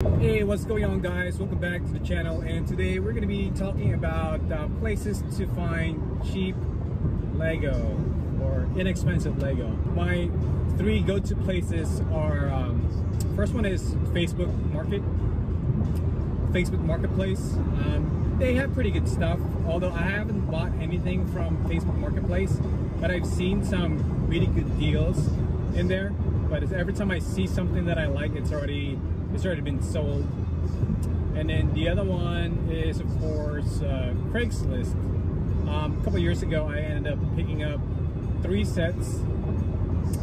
Hey, what's going on guys? Welcome back to the channel and today we're going to be talking about uh, places to find cheap Lego or inexpensive Lego. My three go-to places are, um, first one is Facebook Market, Facebook Marketplace. Um, they have pretty good stuff, although I haven't bought anything from Facebook Marketplace, but I've seen some really good deals in there. But every time I see something that I like, it's already it's already been sold. And then the other one is, of course, uh, Craigslist. Um, a couple years ago, I ended up picking up three sets.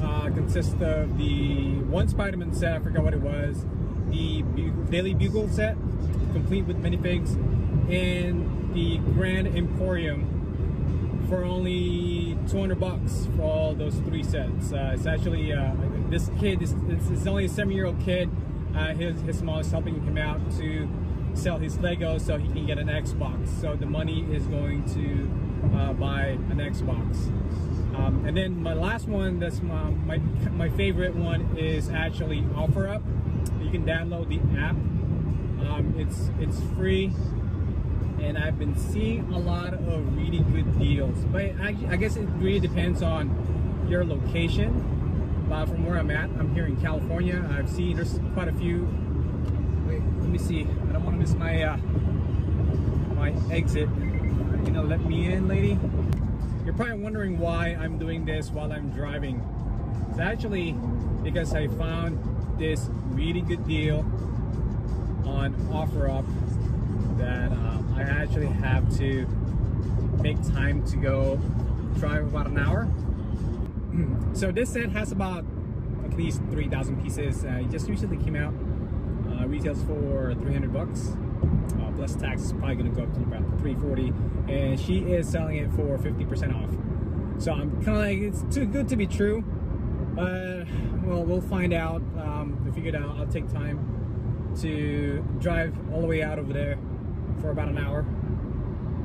Uh, consist of the one Spider-Man set, I forgot what it was, the Daily Bugle set, complete with minifigs, and the Grand Emporium for only 200 bucks for all those three sets. Uh, it's actually, uh, this kid, is, it's only a seven-year-old kid, uh, his, his mom is helping him out to sell his Lego so he can get an Xbox. So the money is going to uh, buy an Xbox. Um, and then my last one, that's my, my, my favorite one is actually OfferUp. You can download the app. Um, it's, it's free and I've been seeing a lot of really good deals. But I, I guess it really depends on your location uh, from where I'm at. I'm here in California. I've seen there's quite a few. Wait, let me see. I don't want to miss my uh, my exit. You know, let me in, lady. You're probably wondering why I'm doing this while I'm driving. It's actually because I found this really good deal on OfferUp that um, I actually have to make time to go drive about an hour so this set has about at least 3,000 pieces. Uh, it just recently came out. Uh, retails for 300 bucks. Uh, plus tax is probably going to go up to about 340 and she is selling it for 50% off. So I'm kind of like, it's too good to be true. Uh, well, we'll find out. Um, we figured out I'll take time to drive all the way out over there for about an hour.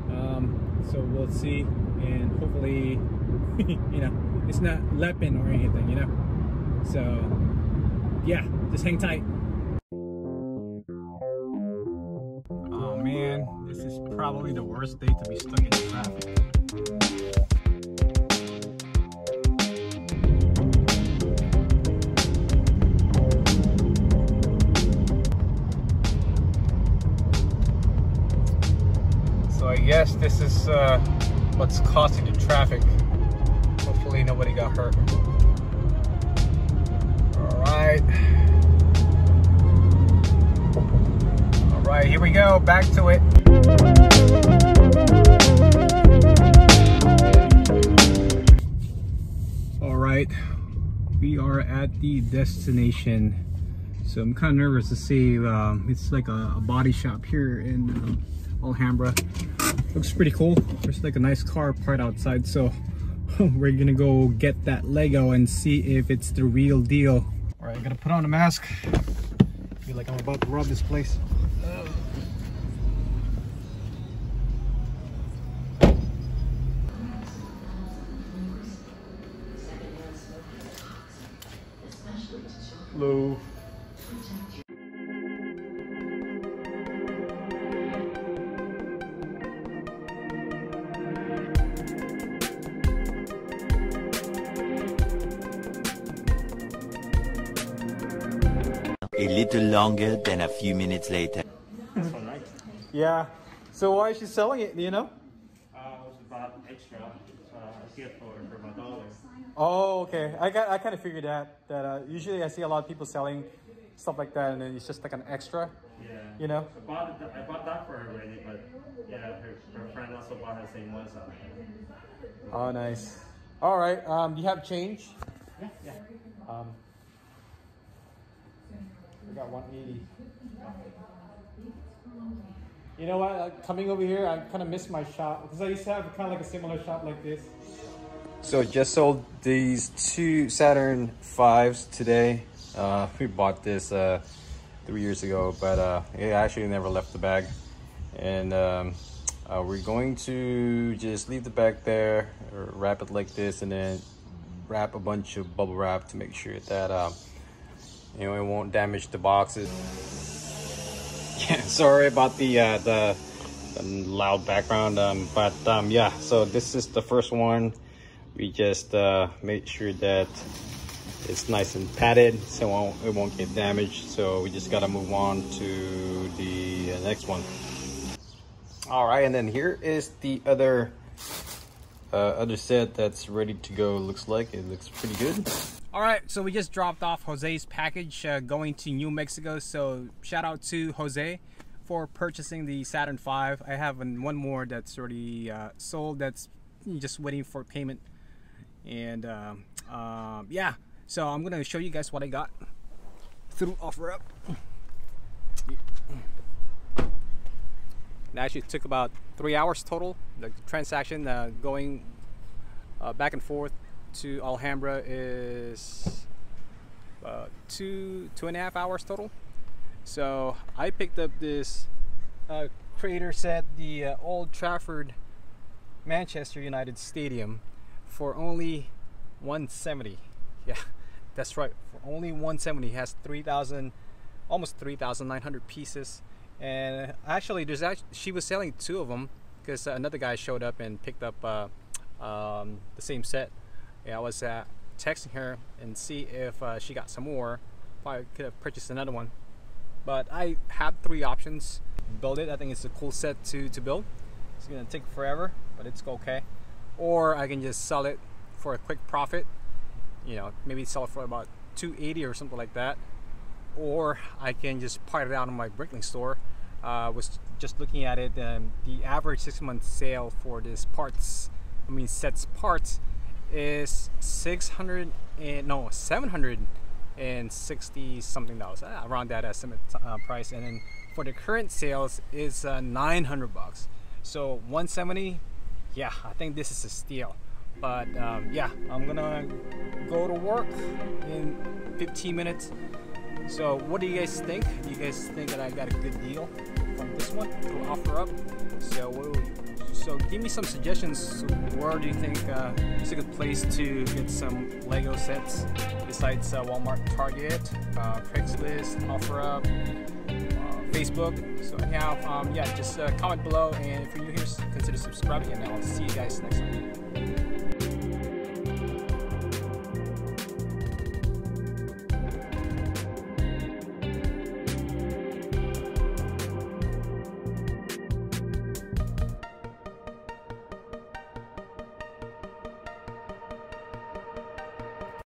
Um, so we'll see and hopefully, you know, it's not lepping or anything, you know? So, yeah, just hang tight. Oh man, this is probably the worst day to be stuck in traffic. So I guess this is uh, what's causing the traffic Nobody got hurt. All right. All right, here we go, back to it. All right, we are at the destination. So I'm kind of nervous to see, um, it's like a, a, body shop here in uh, Alhambra. Looks pretty cool. There's like a nice car parked outside. So we're gonna go get that Lego and see if it's the real deal. All right, I gotta put on a mask. I feel like I'm about to rob this place. Hello. Little longer than a few minutes later. yeah. So why is she selling it, do you know? Uh, was about extra, uh, gift for, for my daughter. Oh, okay. I got. I kind of figured that. That uh, usually I see a lot of people selling stuff like that, and then it's just like an extra. Yeah. You know. I bought it, I bought that for her already, but yeah, her, her friend also bought the same one. So. Oh, nice. All right. Um, do you have change? Yeah, yeah. Um, I got 180. You know what? Coming over here, I kind of missed my shop because I used to have kind of like a similar shop like this. So just sold these two Saturn fives today. Uh, we bought this uh, three years ago, but uh, it actually never left the bag. And um, uh, we're going to just leave the bag there, wrap it like this, and then wrap a bunch of bubble wrap to make sure that um, you know it won't damage the boxes. Yeah, sorry about the uh, the, the loud background, um, but um, yeah. So this is the first one. We just uh, made sure that it's nice and padded, so it won't, it won't get damaged. So we just gotta move on to the next one. All right, and then here is the other uh, other set that's ready to go. Looks like it looks pretty good. All right, so we just dropped off Jose's package uh, going to New Mexico. So shout out to Jose for purchasing the Saturn V. I have one more that's already uh, sold. That's just waiting for payment. And um, um, yeah, so I'm gonna show you guys what I got through OfferUp. It actually took about three hours total. The transaction uh, going uh, back and forth to Alhambra is uh, two two and a half hours total. So I picked up this uh, Creator set, the uh, Old Trafford Manchester United Stadium, for only 170. Yeah, that's right. For only 170, it has 3,000, almost 3,900 pieces and actually there's actually she was selling two of them because another guy showed up and picked up uh, um, the same set yeah, I was uh, texting her and see if uh, she got some more I could have purchased another one. But I had three options. Build it I think it's a cool set to, to build. It's gonna take forever but it's okay. Or I can just sell it for a quick profit you know maybe sell it for about 280 or something like that. Or I can just part it out in my Bricklink store. Uh, was just looking at it, and the average six month sale for this parts, I mean sets parts, is 600 and no 760 something dollars uh, around that estimate uh, price, and then for the current sales is uh, 900 bucks. So 170, yeah, I think this is a steal. But um, yeah, I'm gonna go to work in 15 minutes so what do you guys think? Do you guys think that I got a good deal from this one to OfferUp So so give me some suggestions. Where do you think uh, is a good place to get some Lego sets besides uh, Walmart, Target, uh, Craigslist, OfferUp, uh, Facebook? So anyhow, um, yeah, just uh, comment below, and if you're new here, consider subscribing, and I'll see you guys next time.